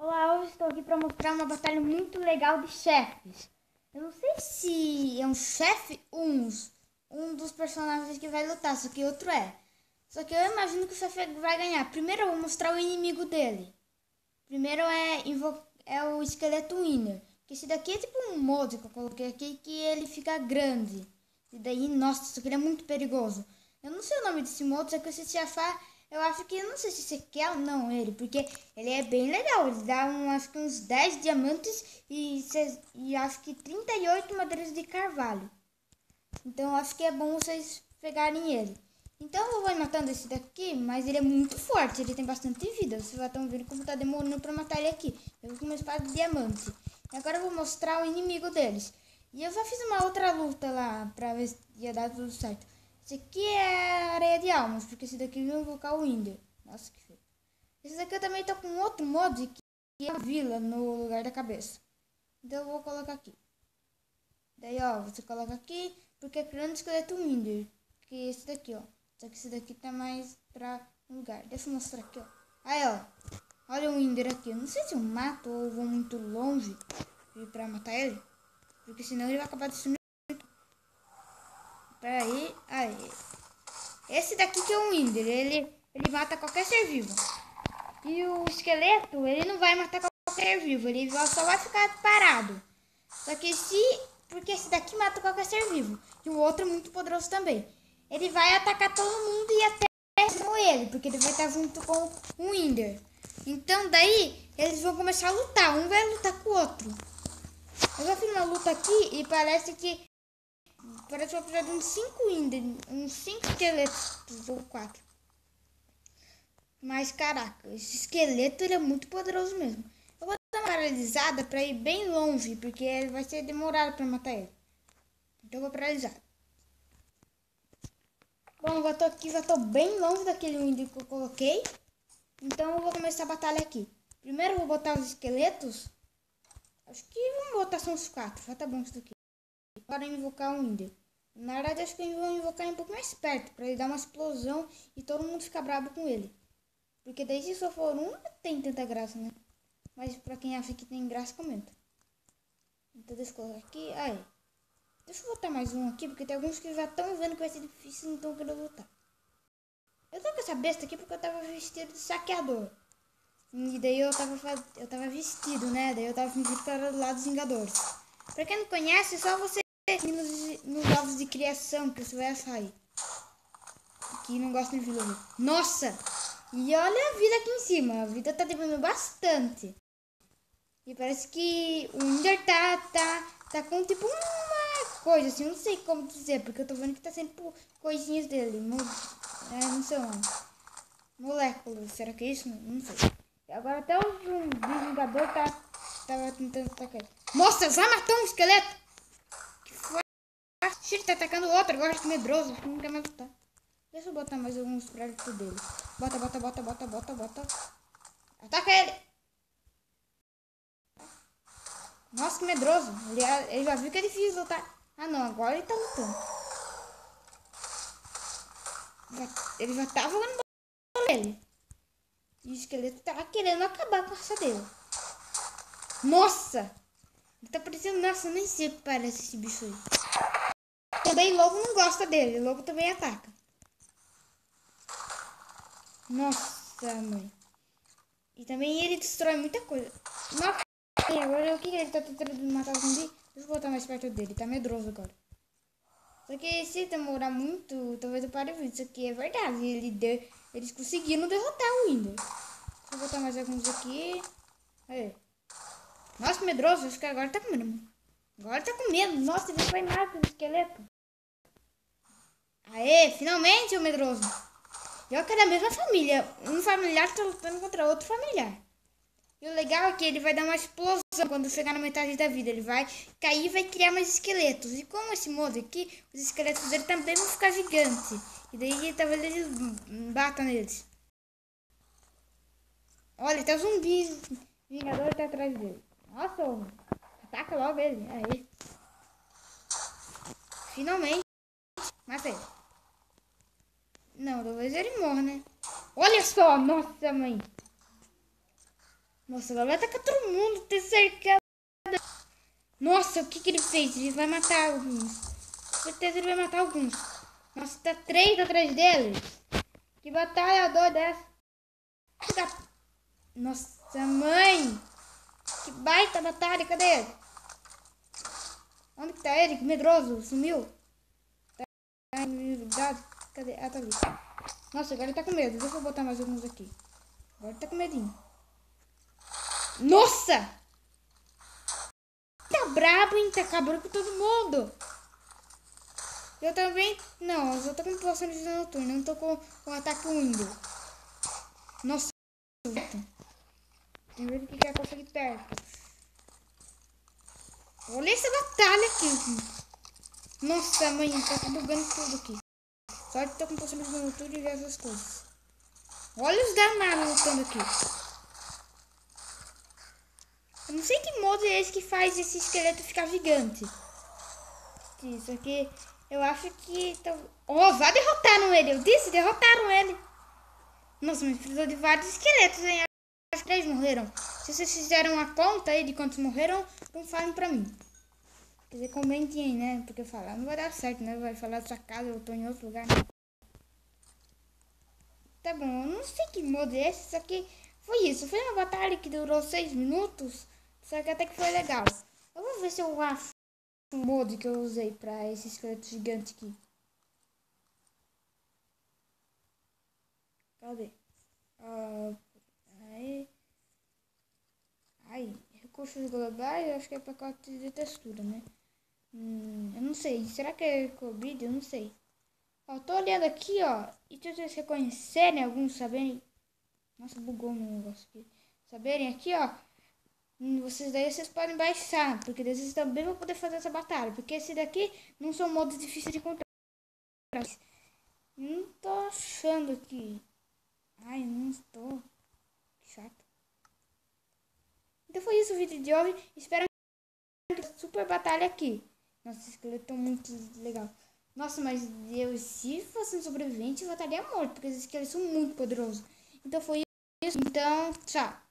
Olá, hoje estou aqui para mostrar uma batalha muito legal de chefes. Eu não sei se é um chefe um, um dos personagens que vai lutar, só que outro é. Só que eu imagino que o chefe vai ganhar. Primeiro eu vou mostrar o inimigo dele. Primeiro é, é o esqueleto Winner. Que esse daqui é tipo um mod que eu coloquei aqui que ele fica grande. E daí, nossa, isso aqui é muito perigoso. Eu não sei o nome desse mod, só que se achar eu acho que, não sei se você quer ou não ele, porque ele é bem legal. Ele dá um, acho que uns 10 diamantes e, e acho que 38 madeiras de carvalho. Então, acho que é bom vocês pegarem ele. Então, eu vou matando esse daqui, mas ele é muito forte, ele tem bastante vida. Vocês já estão vendo como tá demorando para matar ele aqui. Eu vou com uma espada de diamante. E agora eu vou mostrar o inimigo deles. E eu já fiz uma outra luta lá, pra ver se ia dar tudo certo. Esse aqui é areia de almas, porque esse daqui vai invocar o Winder. Nossa, que feio. Esse daqui eu também tô com outro mod que é a vila no lugar da cabeça. Então eu vou colocar aqui. Daí, ó, você coloca aqui, porque é criando esqueleto Winder. Que esse daqui, ó. Só que esse daqui tá mais pra lugar. Deixa eu mostrar aqui, ó. Aí, ó. Olha o Winder aqui. Eu não sei se eu mato ou vou muito longe pra matar ele. Porque senão ele vai acabar destruindo Peraí, aí. Esse daqui que é um Winder, ele, ele mata qualquer ser vivo. E o esqueleto, ele não vai matar qualquer ser vivo, ele só vai ficar parado. Só que se... Porque esse daqui mata qualquer ser vivo. E o outro é muito poderoso também. Ele vai atacar todo mundo e até com ele, porque ele vai estar junto com o Winder. Então daí, eles vão começar a lutar. Um vai lutar com o outro. Eu já fiz uma luta aqui e parece que Parece que eu precisar de uns 5 Ender, uns 5 esqueletos ou 4. Mas caraca, esse esqueleto ele é muito poderoso mesmo. Eu vou dar uma paralisada pra ir bem longe, porque vai ser demorado pra matar ele. Então eu vou paralisar. Bom, eu tô aqui, já tô bem longe daquele Wind que eu coloquei. Então eu vou começar a batalha aqui. Primeiro eu vou botar os esqueletos. Acho que vamos botar só uns quatro. Já tá bom isso daqui para invocar o Ender. Na verdade, acho que eles vão invocar um pouco mais perto, para ele dar uma explosão e todo mundo ficar bravo com ele. Porque daí se só for um, não tem tanta graça, né? Mas pra quem acha que tem graça, comenta. Então deixa eu colocar aqui. Aí. Deixa eu botar mais um aqui, porque tem alguns que já estão vendo que vai ser difícil, então eu quero lutar. Eu tô com essa besta aqui porque eu tava vestido de saqueador. E daí eu tava, eu tava vestido, né? Daí eu tava fingindo que era do lado dos Vingadores. Pra quem não conhece, só você nos, nos ovos de criação que você vai sair. Que não gosta de vilão. Nossa! E olha a vida aqui em cima. A vida tá diminuindo bastante. E parece que o Ender tá, tá, tá com tipo uma coisa assim. Não sei como dizer. Porque eu tô vendo que tá por coisinhas dele. Mo, é, não sei. Moléculas. Será que é isso? Não sei. E agora até o Vingador tá, tava tentando atacar ele. Nossa, já matou um esqueleto! Ele tá atacando outro, agora que medroso, não quer mais lutar. Deixa eu botar mais alguns créditos dele. Bota, bota, bota, bota, bota, bota. Ataca ele! Nossa, que medroso. Ele, ele já viu que é difícil lutar. Ah, não, agora ele tá lutando. Ele já tava jogando ele. E o esqueleto tava querendo acabar com a raça dele. Nossa! Ele tá parecendo... Nossa, nem sei o que parece esse bicho aí. Também lobo não gosta dele. Lobo também ataca. Nossa, mãe. E também ele destrói muita coisa. Nossa, agora o que ele tá tentando matar o zumbi? Deixa eu botar mais perto dele. Tá medroso agora. Só que se demorar muito, talvez eu pare o vídeo. Isso aqui é verdade. Ele deu, eles conseguiram derrotar o Windows. Deixa eu botar mais alguns aqui. Aí. Nossa, medroso. Acho que agora tá com medo. Agora tá com medo. Nossa, ele foi nada o esqueleto. Aê, finalmente o medroso. Olha que é da mesma família. Um familiar tá lutando contra outro familiar. E o legal é que ele vai dar uma explosão quando chegar na metade da vida. Ele vai cair e vai criar mais esqueletos. E como esse modo aqui, os esqueletos dele também vão ficar gigantes. E daí talvez eles batam neles. Olha, tem um zumbi. Vingador tá atrás dele. Nossa, ataca logo ele. Aí. Finalmente. Mata ele. Não, talvez ele morra, né? Olha só, nossa mãe. Nossa, agora vai atacar todo mundo, ter cercado. Nossa, o que que ele fez? Ele vai matar alguns. Com certeza ele vai matar alguns. Nossa, tá três atrás dele. Que batalha doida é essa? Nossa, mãe! Que baita batalha, cadê ele? Onde que tá ele? Que medroso, sumiu. Tá verdade? Cadê? Ah, tá ali. Nossa, agora ele tá com medo. Deixa eu botar mais alguns aqui. Agora ele tá com medinho. Nossa! Tá brabo, hein? Tá acabando com todo mundo. Eu também... Não, eu só tô com poção de noturno. Não tô com, com ataque único. Nossa. Tem ver o que é conseguir perto. Olha essa batalha aqui. Nossa, mãe, tá bugando tudo aqui. Que tô com poção de noturno e essas coisas. Olha os danados lutando aqui. Eu não sei que modo é esse que faz esse esqueleto ficar gigante. Isso aqui eu acho que. Tô... Oh, já derrotaram ele. Eu disse, derrotaram ele. Nossa, mas precisou de vários esqueletos, hein? Que três morreram. Se vocês fizeram a conta aí de quantos morreram, não falem pra mim. Quer dizer, aí, né? Porque falar não vai dar certo, né? Vai falar sua casa, eu tô em outro lugar. Né? Tá bom, eu não sei que modo é esse, só que foi isso. Foi uma batalha que durou seis minutos, só que até que foi legal. Eu vou ver se eu acho o modo que eu usei pra esse esqueleto gigante aqui. Cadê? Ah, aí. Aí, recursos globais, acho que é pacote de textura, né? Hum, eu não sei. Será que é Covid? Eu não sei. Ó, tô olhando aqui, ó. E se vocês reconhecerem, alguns saberem. Nossa, bugou meu negócio aqui. Saberem aqui, ó. Hum, vocês daí vocês podem baixar, porque vocês também vão poder fazer essa batalha. Porque esse daqui não são modos difíceis de encontrar. Não tô achando aqui. Ai, não estou. Chato. Então foi isso o vídeo de hoje. Espero que super batalha aqui. Nossa, esse esqueleto é muito legal. Nossa, mas eu, se fosse um sobrevivente, eu estaria morto, porque esses esqueletos são muito poderosos. Então foi isso. Então, tchau.